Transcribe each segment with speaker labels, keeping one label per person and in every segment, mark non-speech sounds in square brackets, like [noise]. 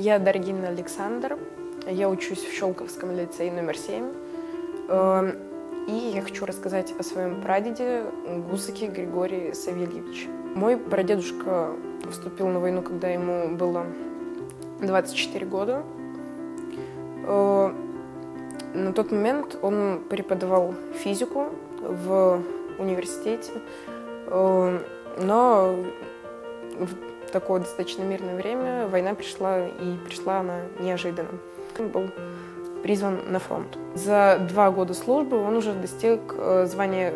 Speaker 1: Я Даргина Александр. Я учусь в Щелковском лицее номер 7. Эм, и я хочу рассказать о своем прадеде Гусаке Григории Савельевиче. Мой прадедушка вступил на войну, когда ему было 24 года. Э, на тот момент он преподавал физику в университете, э, но в такое достаточно мирное время война пришла, и пришла она неожиданно. Он был призван на фронт. За два года службы он уже достиг э, звания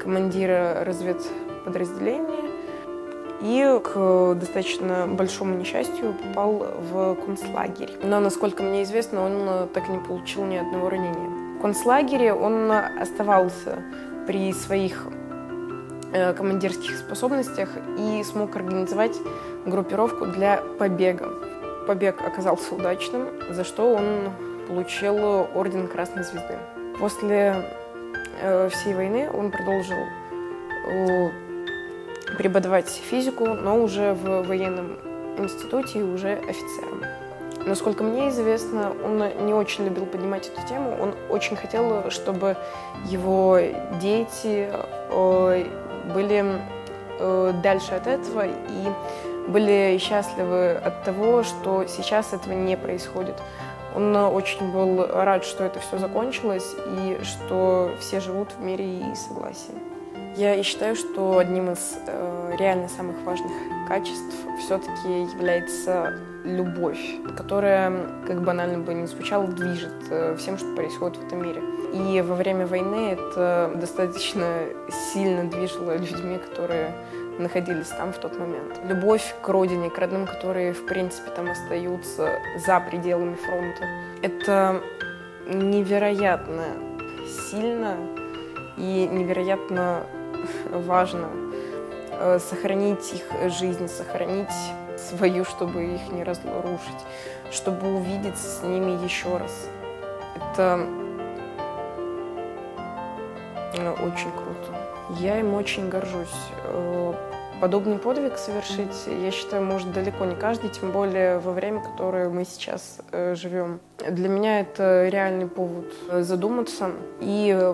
Speaker 1: командира разведподразделения и к достаточно большому несчастью попал в концлагерь. Но, насколько мне известно, он так и не получил ни одного ранения. В концлагере он оставался при своих э, командирских способностях и смог организовать группировку для побега. Побег оказался удачным, за что он получил орден Красной Звезды. После э, всей войны он продолжил э, преподавать физику, но уже в военном институте и уже офицером. Насколько мне известно, он не очень любил поднимать эту тему. Он очень хотел, чтобы его дети э, были э, дальше от этого и были счастливы от того, что сейчас этого не происходит. Он очень был рад, что это все закончилось и что все живут в мире и согласии. Я и считаю, что одним из э, реально самых важных качеств все-таки является любовь, которая, как банально бы не звучало, движет э, всем, что происходит в этом мире. И во время войны это достаточно сильно движило людьми, которые находились там в тот момент. Любовь к родине, к родным, которые, в принципе, там остаются за пределами фронта. Это невероятно сильно и невероятно [laughs] важно э, сохранить их жизнь, сохранить свою, чтобы их не разрушить, чтобы увидеться с ними еще раз. Это э, очень круто. Я им очень горжусь. Э, подобный подвиг совершить, я считаю, может далеко не каждый, тем более во время, которое мы сейчас живем. Для меня это реальный повод задуматься и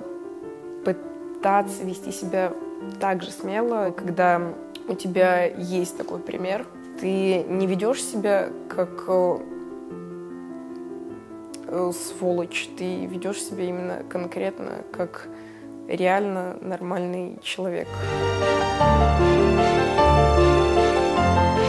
Speaker 1: пытаться вести себя так же смело, когда у тебя есть такой пример. Ты не ведешь себя как э, э, сволочь, ты ведешь себя именно конкретно как реально нормальный человек. Thank you